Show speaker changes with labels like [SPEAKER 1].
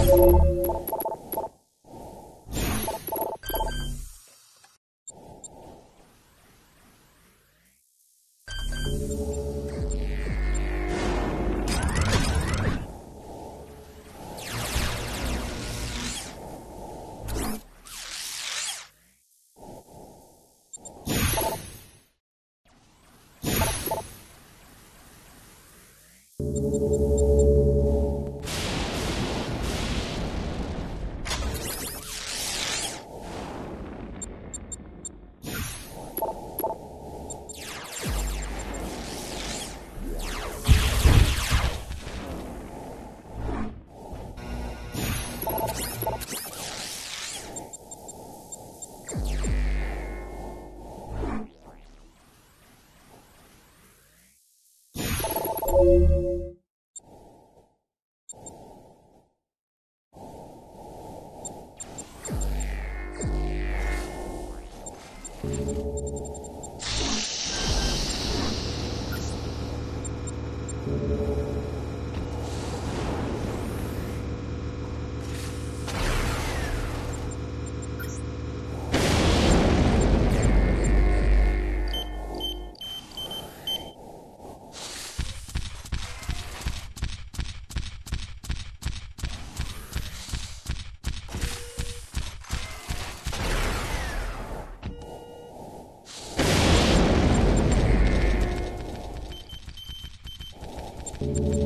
[SPEAKER 1] you you Thank you. Thank you.